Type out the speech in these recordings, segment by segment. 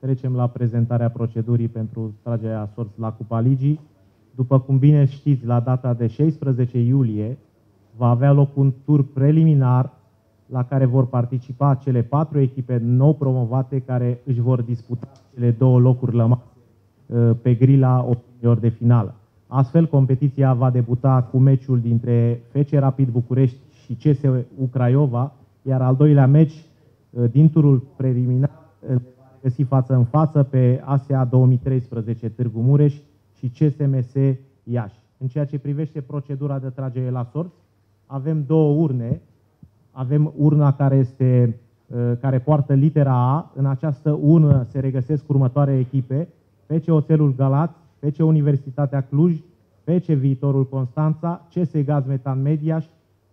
trecem la prezentarea procedurii pentru tragerea sorți la Cupa Ligii. După cum bine știți, la data de 16 iulie va avea loc un tur preliminar la care vor participa cele patru echipe nou promovate care își vor disputa cele două locuri rămase uh, pe grila optimilor de finală. Astfel, competiția va debuta cu meciul dintre FC Rapid București și CS Ucraiova, iar al doilea meci uh, din turul preliminar va găsi față în față pe ASEA 2013 Târgu Mureș și CSMS Iași. În ceea ce privește procedura de tragere la sorți, avem două urne. Avem urna care, este, uh, care poartă litera A. În această urnă se regăsesc următoare echipe. PC Oțelul Galați, PC Universitatea Cluj, PC Viitorul Constanța, CS Gaz Metan Mediaș,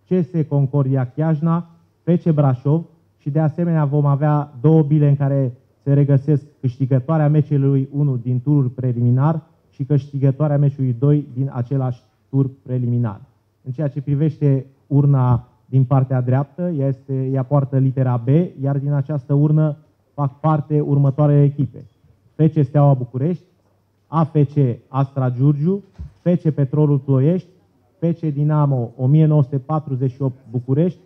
CS Concordia Chiajna, PC Brașov și de asemenea vom avea două bile în care se regăsesc câștigătoarea meciului 1 din turul preliminar și câștigătoarea meciului 2 din același tur preliminar. În ceea ce privește urna din partea dreaptă, ea, este, ea poartă litera B, iar din această urnă fac parte următoarele echipe. FC Steaua București, AFC Astra Giurgiu, FC Petrolul Ploiești, FC Dinamo 1948 București,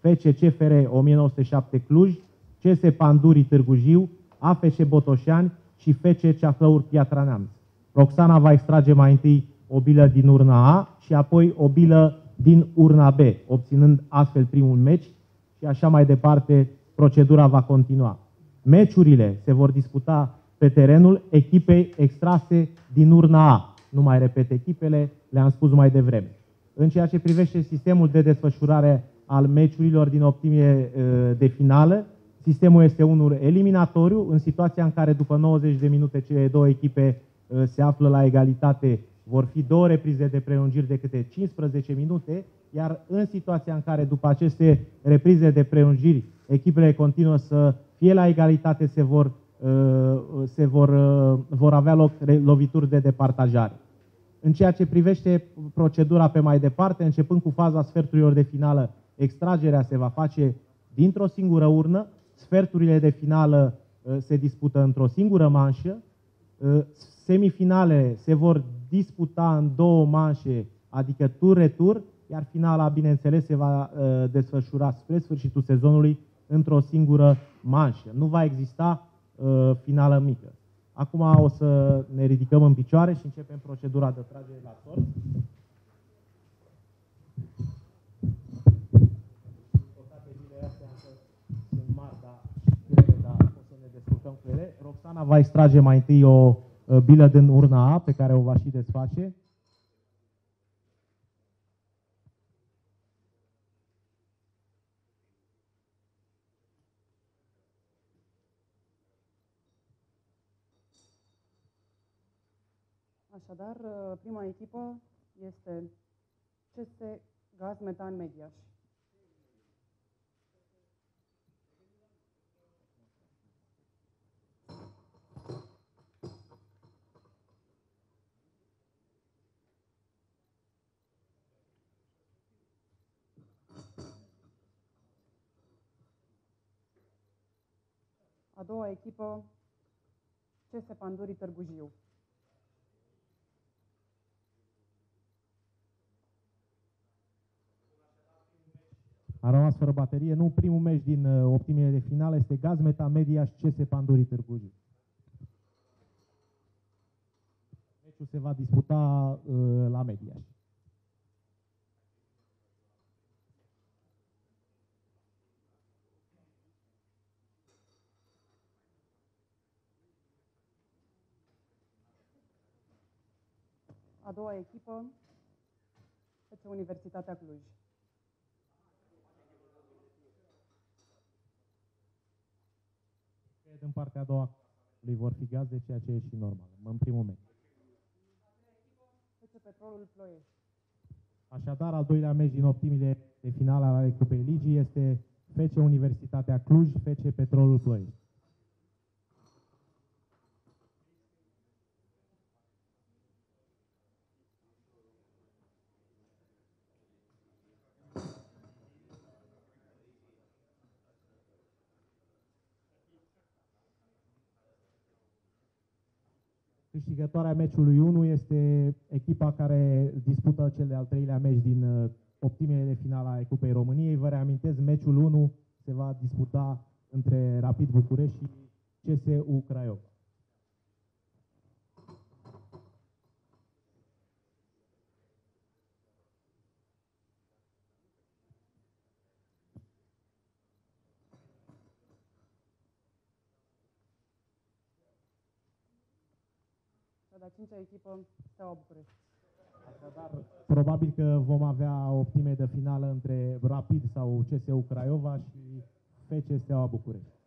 FC CFR 1907 Cluj, CS Pandurii Târgu Jiu, AFC Botoșani și FC Ceaflăuri Piatra Neamț. Roxana va extrage mai întâi o bilă din urna A și apoi o bilă din urna B, obținând astfel primul meci și așa mai departe procedura va continua. Meciurile se vor disputa pe terenul echipei extrase din urna A. Nu mai repet echipele, le-am spus mai devreme. În ceea ce privește sistemul de desfășurare al meciurilor din optimie de finală, sistemul este unul eliminatoriu, în situația în care după 90 de minute cele două echipe se află la egalitate vor fi două reprize de prelungiri de câte 15 minute, iar în situația în care după aceste reprize de prelungiri echipele continuă să fie la egalitate, se vor, uh, se vor, uh, vor avea loc lovituri de departajare. În ceea ce privește procedura pe mai departe, începând cu faza sferturilor de finală, extragerea se va face dintr-o singură urnă, sferturile de finală uh, se dispută într-o singură manșă, semifinale se vor disputa în două manșe, adică tur-retur, iar finala, bineînțeles, se va uh, desfășura spre sfârșitul sezonului într-o singură manșă. Nu va exista uh, finală mică. Acum o să ne ridicăm în picioare și începem procedura de tragere la sort. Roxana va extrage mai întâi o Uh, bilă din urna A, pe care o va și desface. Așadar, uh, prima echipă este CS Gaz Metan Mediaș. A doua echipă, CS Pandurii Târgu Jiu. A rămas fără baterie. Nu primul meci din uh, optimile de finală este Gaz Meta Media și CS Pandurii Târgu Jiu. Meciul se va disputa uh, la Media. A doua echipă este Universitatea Cluj. În partea a doua lui vor fi gaze, ceea ce e și normal, în primul meci. Este Petrolul Ploiești. Așadar, al doilea meci din optimile de finală ale Cupei Ligii este FC Universitatea Cluj, FC Petrolul Ploiești. Câștigătoarea meciului 1 este echipa care dispută cel de-al treilea meci din uh, optimele de finală a Cupei României. Vă reamintesc, meciul 1 se va disputa între Rapid București și CSU Craiova. Cea de-a cincea echipă, Steaua București. Așadar, probabil că vom avea optime de finală între Rapid sau CSU Craiova și FC Steaua București.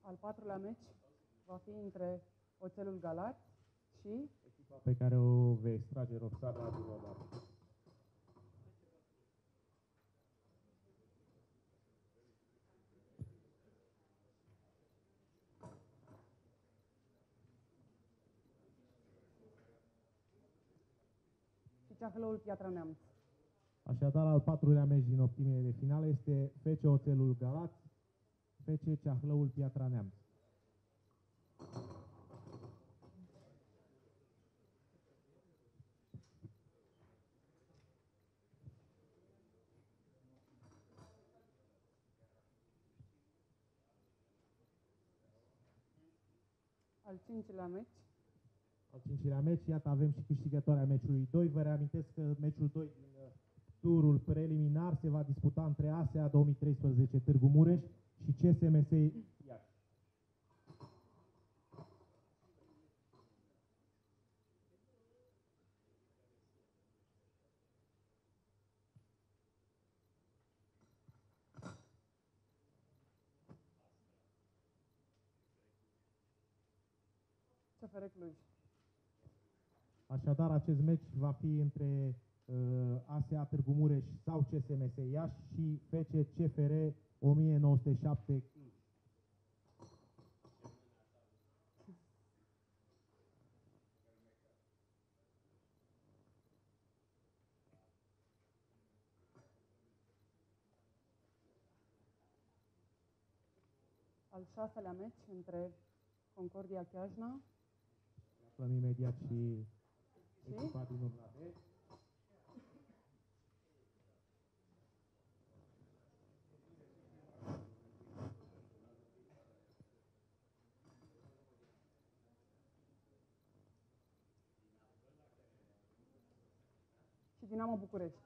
Al patrulea meci va fi între Oțelul Galați și Echipa pe care o vei extrage Roxana Durodar. și Ceahlăul Piatra Neamț. Așadar, al patrulea meci din optimile de finală este FC Oțelul Galați, FC Ceahlăul Piatra Neamț. Al cincilea meci, Al cincilea meci, iată, avem și câștigătoarea meciului 2. Vă reamintesc că meciul 2 din uh, turul preliminar se va disputa între ASEA 2013 Târgu Mureș și CSMS CFR Cluj. Așadar, acest meci va fi între uh, ASEA Târgu Mureș sau CSMS Iași și FC CFR 1907 Cluj. Al șaselea meci între Concordia Chiajna Aflăm imediat și și echipa din urmă B. și Dinamo București.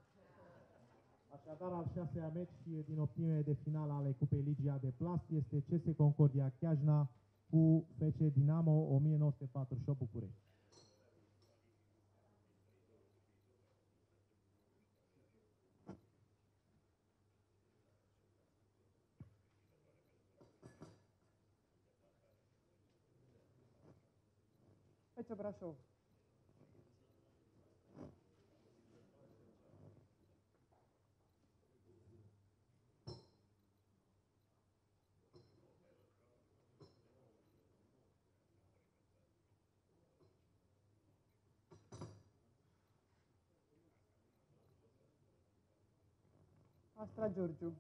Așadar, al șaselea meci din optimele de finală ale Cupei Ligia de Plast este CS Concordia Chiajna cu FC Dinamo 1948 București. FC Brașov. Astra Giurgiu.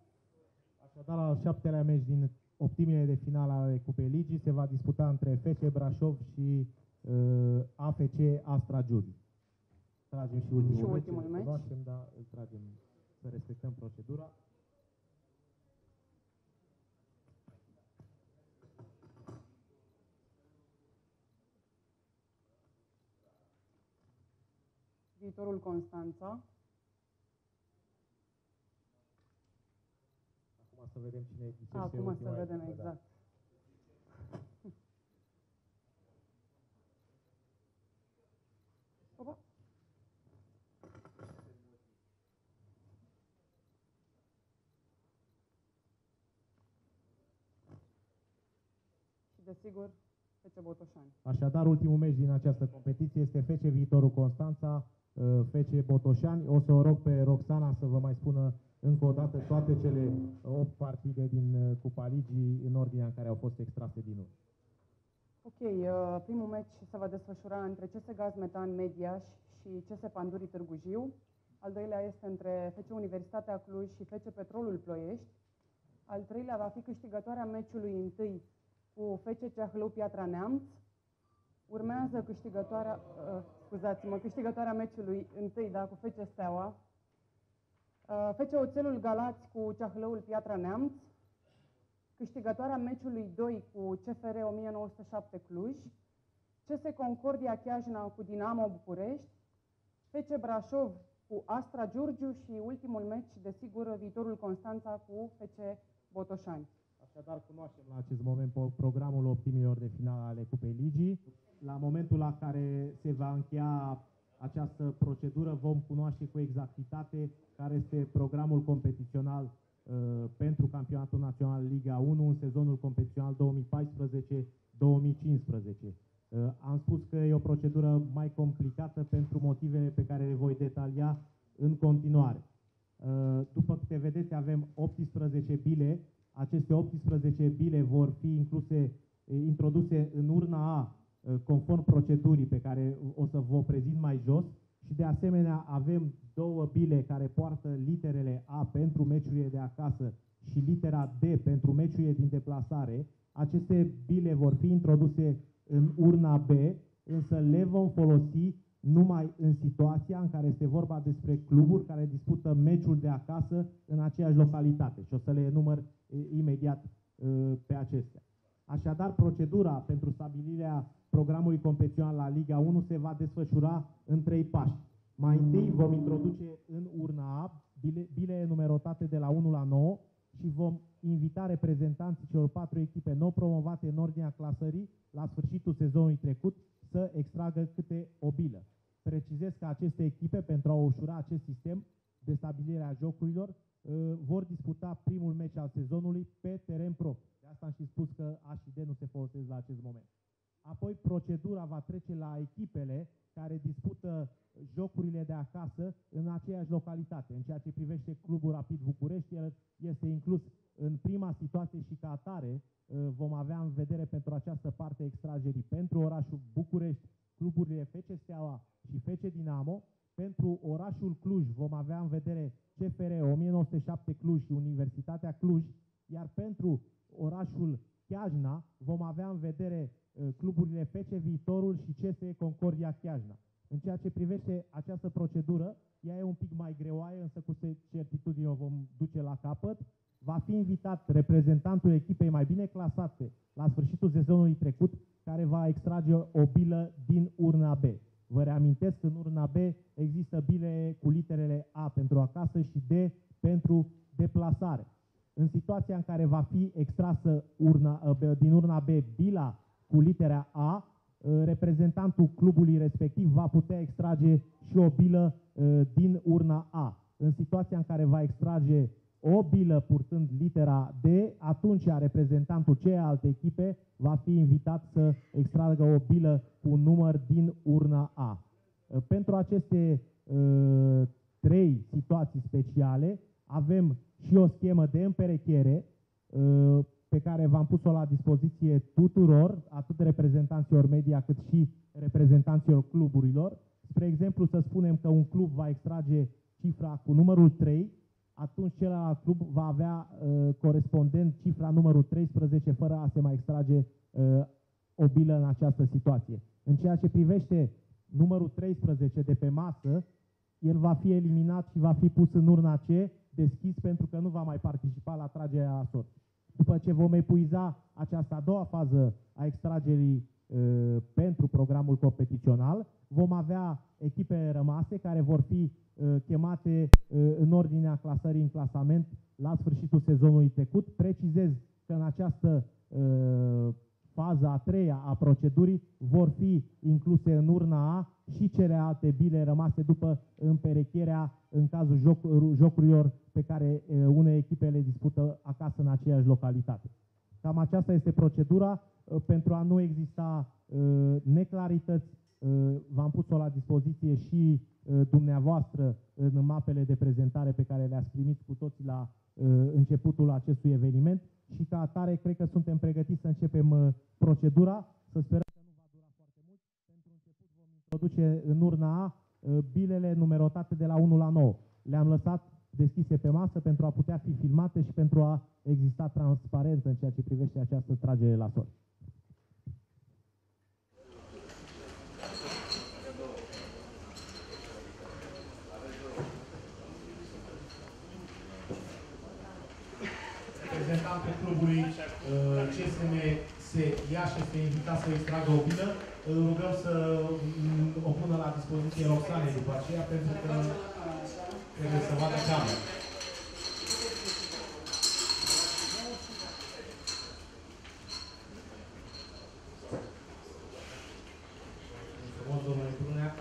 Așadar, al șaptelea meci din optimile de finală ale Cupei Ligii se va disputa între FC Brașov și uh, AFC Astra Giurgiu. Tragem și ultimul, Și ultimul îl meci. Cunoaștem, dar îl tragem să respectăm procedura. Viitorul Constanța. Acum să vedem cine ghicește Acum ultima să vedem echipă, da. exact. Opa. Și desigur, FC Botoșani. Așadar, ultimul meci din această competiție este FC Viitorul Constanța, uh, FC Botoșani. O să o rog pe Roxana să vă mai spună încă o dată toate cele 8 partide din uh, Cupa Ligii în ordinea în care au fost extrase din urmă. Ok, uh, primul meci se va desfășura între CS Gaz Metan Mediaș și CS Pandurii Târgu Jiu. Al doilea este între FC Universitatea Cluj și FC Petrolul Ploiești. Al treilea va fi câștigătoarea meciului întâi cu FC Ceahlău Piatra Neamț. Urmează câștigătoarea, uh, scuzați-mă, câștigătoarea meciului întâi, da, cu FC Steaua. Uh, FC Oțelul Galați cu Ceahlăul Piatra Neamț câștigătoarea meciului 2 cu CFR 1907 Cluj, CS Concordia Chiajna cu Dinamo București, FC Brașov cu Astra Giurgiu și ultimul meci, desigur, viitorul Constanța cu FC Botoșani. Așadar, cunoaștem la acest moment programul optimilor de finală ale Cupei Ligii. La momentul la care se va încheia această procedură, vom cunoaște cu exactitate care este programul competițional Uh, pentru campionatul național Liga 1 în sezonul competițional 2014-2015. Uh, am spus că e o procedură mai complicată pentru motivele pe care le voi detalia în continuare. Uh, după câte vedeți, avem 18 bile. Aceste 18 bile vor fi incluse, introduse în urna A, conform procedurii pe care o să vă prezint mai jos, și de asemenea avem două bile care poartă literele A pentru meciurile de acasă și litera D pentru meciurile din deplasare. Aceste bile vor fi introduse în urna B, însă le vom folosi numai în situația în care este vorba despre cluburi care dispută meciul de acasă în aceeași localitate și o să le enumăr imediat pe acestea. Așadar, procedura pentru stabilirea programului competițional la Liga 1 se va desfășura în trei pași. Mai întâi vom introduce în urna A bile, bile numerotate de la 1 la 9 și vom invita reprezentanții celor patru echipe nou promovate în ordinea clasării la sfârșitul sezonului trecut să extragă câte o bilă. Precizez că aceste echipe, pentru a ușura acest sistem de stabilire a jocurilor, uh, vor disputa primul meci al sezonului pe teren propriu. De asta am și spus că A și D nu se folosesc la acest moment. Apoi procedura va trece la echipele care dispută jocurile de acasă în aceeași localitate. În ceea ce privește Clubul Rapid București, el este inclus în prima situație și ca atare uh, vom avea în vedere pentru această parte extragerii pentru orașul București, cluburile FC Steaua și FC Dinamo. Pentru orașul Cluj vom avea în vedere CFR 1907 Cluj și Universitatea Cluj, iar pentru orașul Chiajna vom avea în vedere uh, cluburile FC Viitorul și CS Concordia Chiajna. În ceea ce privește această procedură, ea e un pic mai greoaie, însă cu certitudine o vom duce la capăt. Va fi invitat reprezentantul echipei mai bine clasate la sfârșitul sezonului trecut, care va extrage o bilă din urna B. Vă reamintesc că în urna B există bile cu literele A pentru acasă și D pentru deplasare. În situația în care va fi extrasă urna, din urna B bila cu litera A, Uh, reprezentantul clubului respectiv va putea extrage și o bilă uh, din urna A. În situația în care va extrage o bilă purtând litera D, atunci reprezentantul cealaltă echipe va fi invitat să extragă o bilă cu un număr din urna A. Uh, pentru aceste uh, trei situații speciale avem și o schemă de împerechiere uh, pe care v-am pus-o la dispoziție tuturor, atât reprezentanților media cât și reprezentanților cluburilor. Spre exemplu, să spunem că un club va extrage cifra cu numărul 3, atunci celălalt club va avea uh, corespondent cifra numărul 13 fără a se mai extrage uh, o bilă în această situație. În ceea ce privește numărul 13 de pe masă, el va fi eliminat și va fi pus în urna C, deschis pentru că nu va mai participa la tragerea la sorți. După ce vom epuiza această a doua fază a extragerii uh, pentru programul competițional, vom avea echipe rămase care vor fi uh, chemate uh, în ordinea clasării în clasament la sfârșitul sezonului trecut. Precizez că în această uh, fază a treia a procedurii vor fi incluse în urna A și celelalte bile rămase după împerecherea în cazul joc, jocurilor pe care unele echipe le dispută acasă în aceeași localitate. Cam aceasta este procedura. Pentru a nu exista neclarități, v-am pus-o la dispoziție și dumneavoastră în mapele de prezentare pe care le-ați primit cu toții la începutul acestui eveniment și ca atare cred că suntem pregătiți să începem procedura. Să sperăm că nu va dura foarte mult. Pentru început vom introduce în urna A uh, bilele numerotate de la 1 la 9. Le-am lăsat deschise pe masă pentru a putea fi filmate și pentru a exista transparență în ceea ce privește această tragere la sol. reprezentantul clubului uh, CSM se Iași este invitat să extragă o bilă. Îl rugăm să mm, o pună la dispoziție Roxane după aceea, pentru că trebuie să vadă camera. Frumos, domnule Brunea.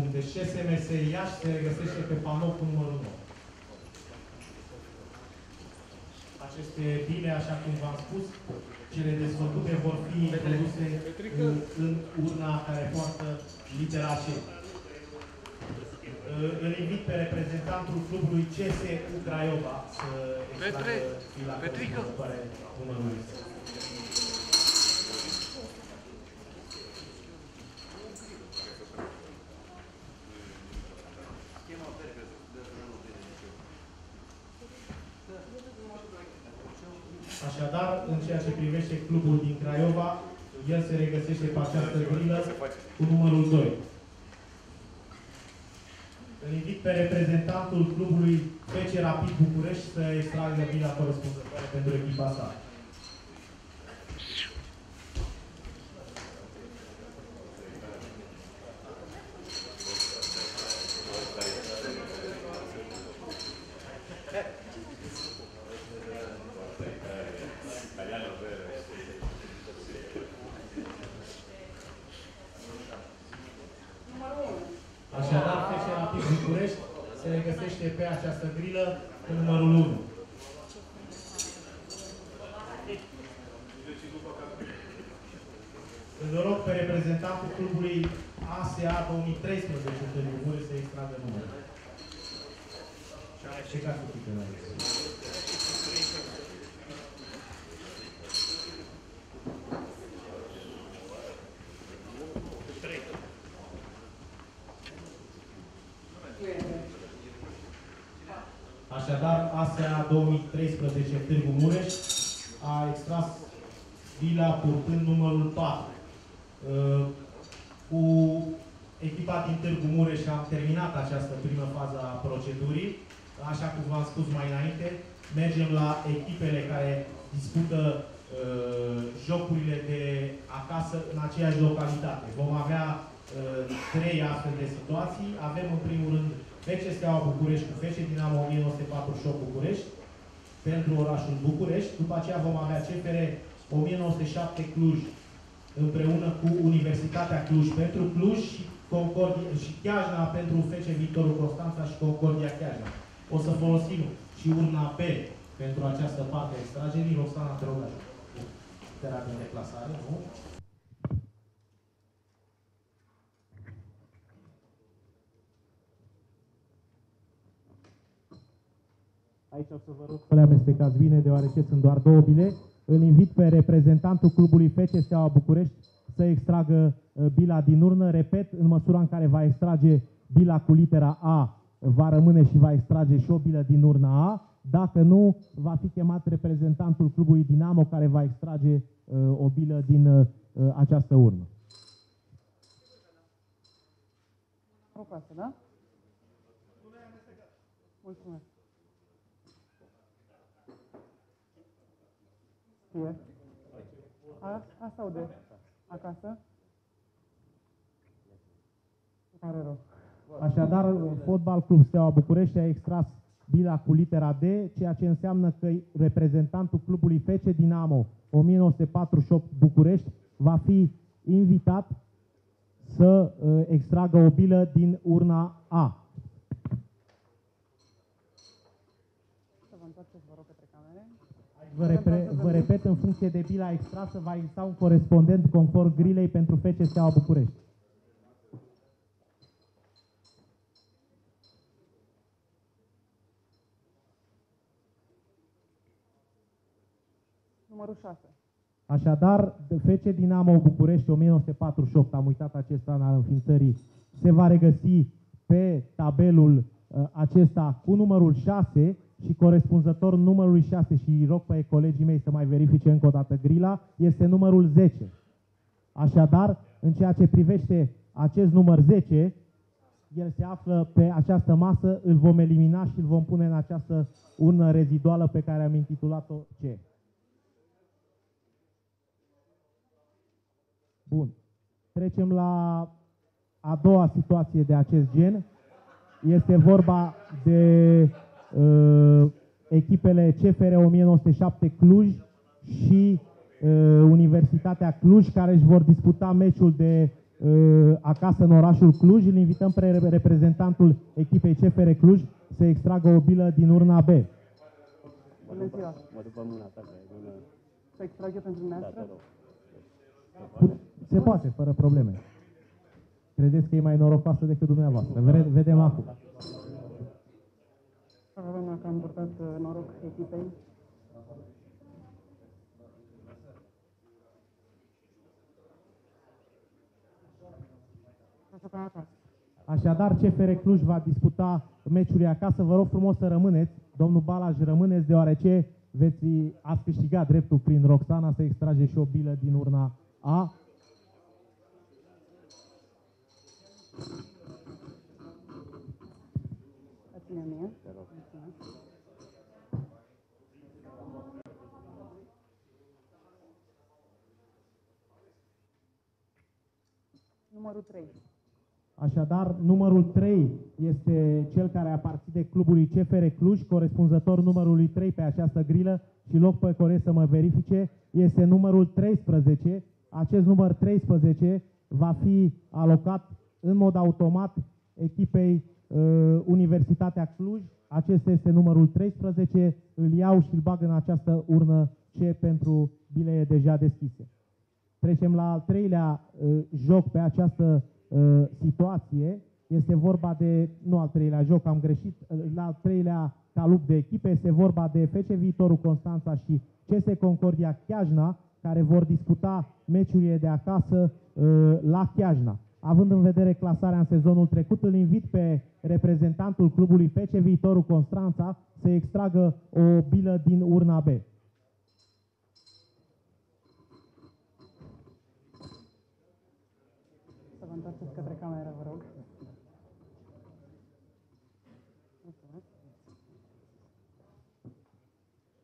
Bun, deci SMS Iași se regăsește pe panou cu numărul 9. Aceste bile, așa cum v-am spus, cele desfăcute vor fi introduse în, în urna care poartă litera C. Îl invit pe reprezentantul clubului CSU Craiova să extragă fila corespunzătoare numărului său. Așadar, în ceea ce privește clubul din Craiova, el se regăsește pe această grilă cu numărul 2. Îl invit pe reprezentantul clubului FC Rapid București să extragă bila corespunzătoare pentru echipa sa. Așadar, FC Rapid București se regăsește pe această grilă cu numărul 1. Îl rog pe reprezentantul clubului ASA 2013 Târgu Mureș să extragă numărul. Ce ca să fii penal? Așadar, ASEA 2013 Târgu Mureș a extras bila purtând numărul 4. Uh, Cu echipa din Târgu Mureș am terminat această primă fază a procedurii. Așa cum v-am spus mai înainte, mergem la echipele care dispută uh, jocurile de acasă în aceeași localitate. Vom avea uh, trei astfel de situații. Avem în primul rând FC Steaua București cu FC Dinamo 1948 București pentru orașul București. După aceea vom avea CFR 1907 Cluj împreună cu Universitatea Cluj pentru Cluj și, Concordia, și Chiajna pentru FC Victorul Constanța și Concordia Chiajna. O să folosim și urna B pentru această parte a extragerii. Roxana, te rog, ajută. Terapia de deplasare, nu? Aici o să vă rog să le amestecați bine, deoarece sunt doar două bile. Îl invit pe reprezentantul clubului FC Steaua București să extragă uh, bila din urnă. Repet, în măsura în care va extrage bila cu litera A, va rămâne și va extrage și o bilă din urna A. Dacă nu, va fi chemat reprezentantul clubului Dinamo care va extrage uh, o bilă din uh, această urnă. Acasă, da? Mulțumesc. Fie. A, asta aude. Acasă? Pare rău. Așadar, Fotbal Club Steaua București a extras bila cu litera D, ceea ce înseamnă că reprezentantul clubului FC Dinamo 1948 București va fi invitat să uh, extragă o bilă din urna A. Să vă întoarceți, vă rog, către camere. Vă, repre, vă repet, în funcție de bila extrasă va exista un corespondent conform grilei pentru FC Steaua București. Numărul 6. Așadar, FC Dinamo București 1948, am uitat acest an al înființării, se va regăsi pe tabelul uh, acesta cu numărul 6 și corespunzător numărului 6 și rog pe colegii mei să mai verifice încă o dată grila, este numărul 10. Așadar, în ceea ce privește acest număr 10, el se află pe această masă, îl vom elimina și îl vom pune în această urnă reziduală pe care am intitulat-o C. Bun. Trecem la a doua situație de acest gen. Este vorba de uh, echipele CFR 1907 Cluj și uh, Universitatea Cluj, care își vor disputa meciul de uh, acasă în orașul Cluj. Îl invităm pe reprezentantul echipei CFR Cluj să extragă o bilă din urna B. Bună ziua! Mă după mâna ta, că e bună. Să extrag eu pentru Da, dumneavoastră? te rog. Se poate, fără probleme. Credeți că e mai norocoasă decât dumneavoastră. Vede- Vedem acum. Avem că am purtat uh, noroc echipei. Așadar, CFR Cluj va disputa meciul acasă. Vă rog frumos să rămâneți. Domnul Balaj, rămâneți deoarece veți ați câștigat dreptul prin Roxana să extrage și o bilă din urna A. Dați-ne mie. Mulțumesc. Numărul 3. Așadar, numărul 3 este cel care aparține clubului CFR Cluj, corespunzător numărului 3 pe această grilă și loc pe care să mă verifice, este numărul 13. Acest număr 13 va fi alocat în mod automat echipei uh, Universitatea Cluj. Acesta este numărul 13, îl iau și îl bag în această urnă C pentru bilele deja deschise. Trecem la al treilea uh, joc pe această uh, situație. Este vorba de, nu al treilea joc, am greșit, uh, la al treilea calup de echipe, este vorba de FC Viitorul Constanța și CS Concordia Chiajna, care vor disputa meciurile de acasă uh, la Chiajna. Având în vedere clasarea în sezonul trecut, îl invit pe reprezentantul clubului FC Viitorul Constanța să extragă o bilă din urna B. Să vă întoarceți către cameră, vă rog. Mulțumesc.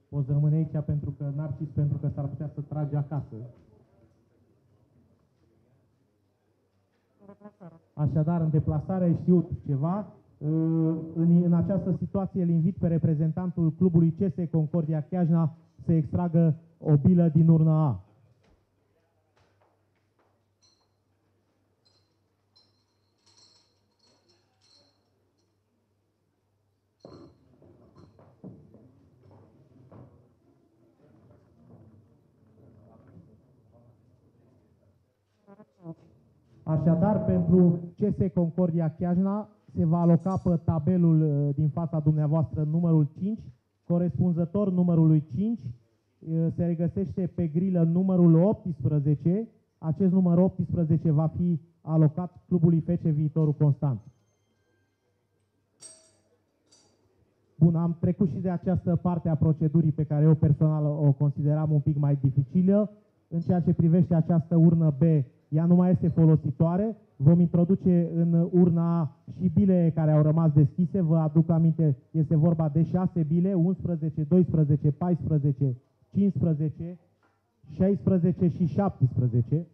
Poți rămâne aici pentru că, Narcis, pentru că s-ar putea să tragi acasă. Așadar, în deplasare ai știut ceva. În, în această situație îl invit pe reprezentantul clubului CS Concordia Chiajna să extragă o bilă din urna A. Așadar, pentru CS Concordia Chiajna se va aloca pe tabelul uh, din fața dumneavoastră numărul 5, corespunzător numărului 5, uh, se regăsește pe grilă numărul 18. Acest număr 18 va fi alocat clubului FC Viitorul Constant. Bun, am trecut și de această parte a procedurii pe care eu personal o consideram un pic mai dificilă. În ceea ce privește această urnă B, ea nu mai este folositoare. Vom introduce în urna A și bile care au rămas deschise. Vă aduc aminte, este vorba de 6 bile, 11, 12, 14, 15, 16 și 17.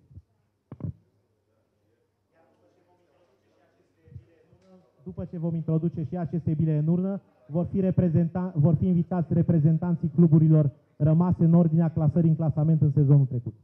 După ce vom introduce și aceste bile în urnă, vor fi, reprezentan- vor fi invitați reprezentanții cluburilor rămase în ordinea clasării în clasament în sezonul trecut.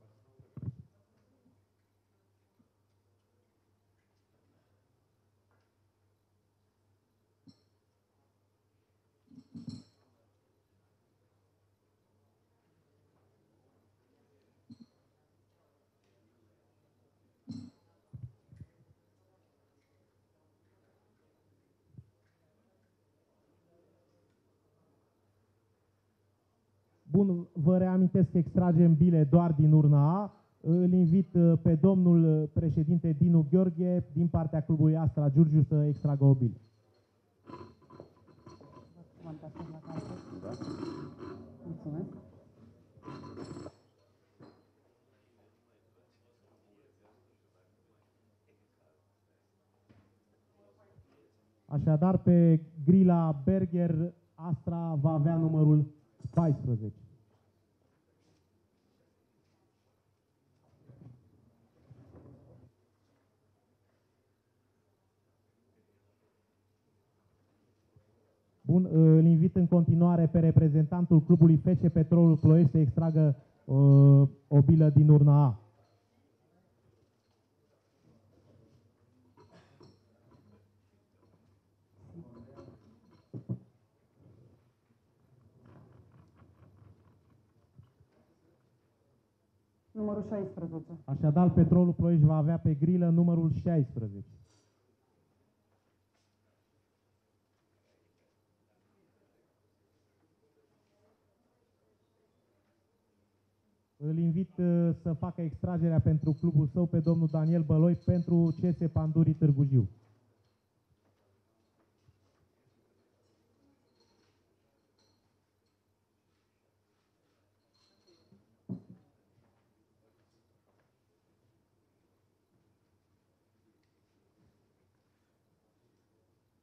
Bun, vă reamintesc că extragem bile doar din urna A. Îl invit uh, pe domnul uh, președinte Dinu Gheorghe din partea clubului Astra Giurgiu să extragă o bilă. Vă întoarceți la carte. Mulțumesc. Așadar, pe grila Berger, Astra va avea numărul 14. Bun, îl invit în continuare pe reprezentantul clubului FC Petrolul Ploiești să extragă uh, o bilă din urna A. Numărul 16. Așadar, Petrolul Ploiești va avea pe grilă numărul 16. Îl invit uh, să facă extragerea pentru clubul său pe domnul Daniel Băloi pentru CS Pandurii Târgu Jiu.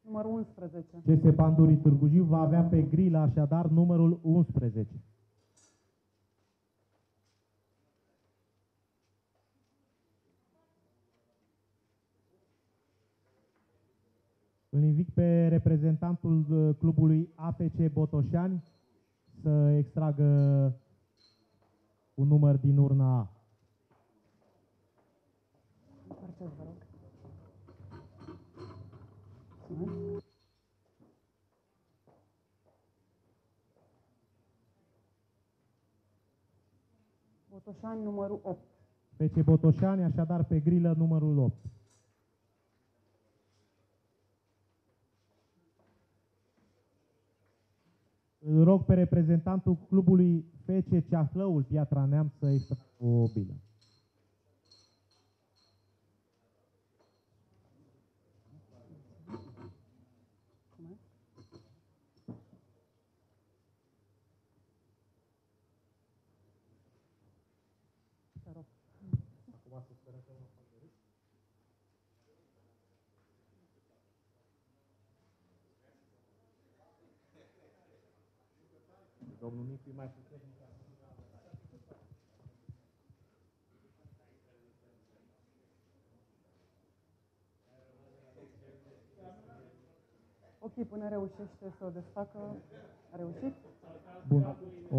Numărul 11. CS Pandurii Târgu Jiu va avea pe grilă așadar numărul 11. Îl invit pe reprezentantul uh, clubului APC Botoșani să extragă un număr din urna A. Întoarceți, vă rog. Mulțumesc. Botoșani, numărul 8. PC Botoșani, așadar pe grilă numărul 8. Îl rog pe reprezentantul clubului FC Ceahlăul Piatra Neamț să extragă o bilă. Mulțumesc. Te rog. Domnul Micu e mai puțin. Ok, până reușește să o desfacă, a reușit? Bun. O,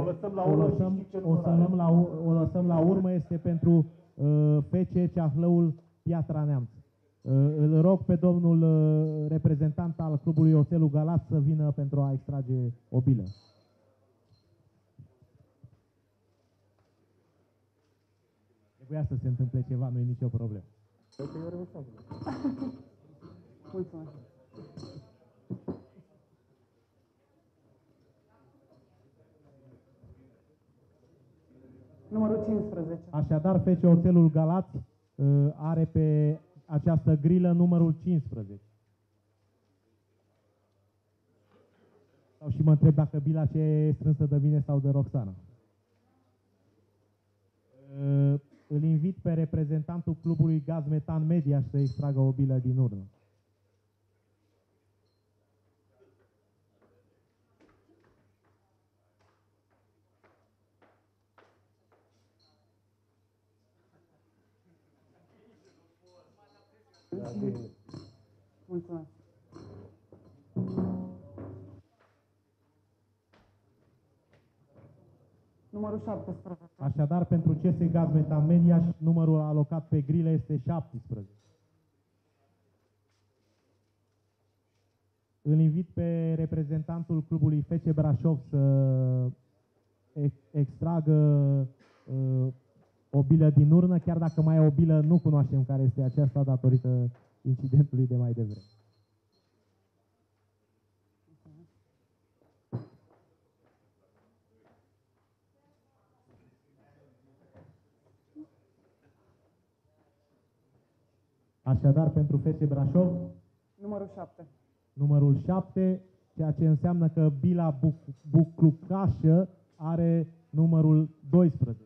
O lăsăm la o urmă lăsăm, și știi ce o, să număr lăm la, u- o lăsăm la urmă, este pentru uh, FC Ceahlăul Piatra Neamț. Uh, îl rog pe domnul uh, reprezentant al clubului Oțelul Galați să vină pentru a extrage o bilă. Trebuia să se întâmple ceva, nu e nicio problemă. Cred că eu reușeam. Mulțumesc. Numărul 15. Așadar, FC Oțelul Galați uh, are pe această grilă numărul 15. Sau și mă întreb dacă bila ce e strânsă de mine sau de Roxana. Uh, Îl invit pe reprezentantul clubului Gaz Metan Media să extragă o bilă din urnă. Da, bine. Mulțumesc. Numărul 17. Așadar, pentru CS Gaz Metan Media, numărul alocat pe grilă este 17. Îl invit pe reprezentantul clubului FC Brașov să ex- extragă uh, o bilă din urnă, chiar dacă mai e o bilă, nu cunoaștem care este aceasta datorită incidentului de mai devreme. Așadar, pentru FC Brașov, Numărul 7. numărul 7, ceea ce înseamnă că Bila Buc- Buclucașă are numărul 12.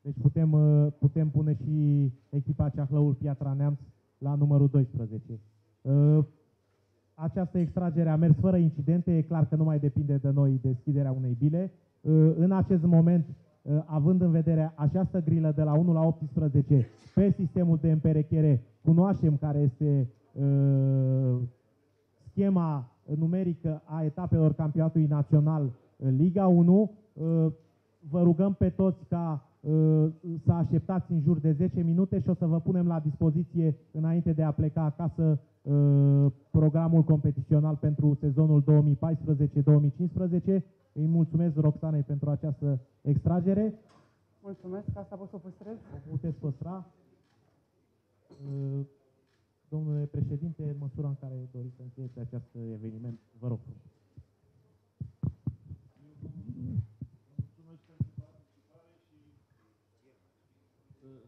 Deci putem, uh, putem pune și echipa Ceahlăul Piatra Neamț la numărul 12. Uh, Această extragere a mers fără incidente, e clar că nu mai depinde de noi deschiderea unei bile. Uh, În acest moment, uh, având în vedere această grilă de la 1 la 18 pe sistemul de împerechere, cunoaștem care este uh, schema numerică a etapelor campionatului național uh, Liga 1. Uh, Vă rugăm pe toți ca uh, să așteptați în jur de 10 minute și o să vă punem la dispoziție înainte de a pleca acasă uh, programul competițional pentru sezonul 2014-2015. Îi mulțumesc Roxanei pentru această extragere. Mulțumesc, asta pot să o păstrez. O puteți păstra. Uh, Domnule președinte, în măsura în care doriți să încheieți acest eveniment, vă rog. frumos.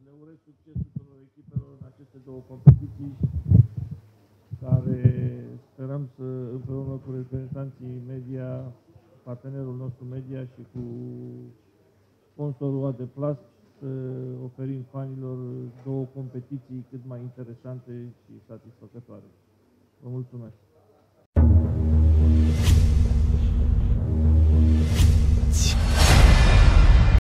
le urez succes tuturor echipelor în aceste două competiții care sperăm să împreună cu reprezentanții media, partenerul nostru media și cu sponsorul Adeplast să oferim fanilor două competiții cât mai interesante și satisfăcătoare. Vă mulțumesc!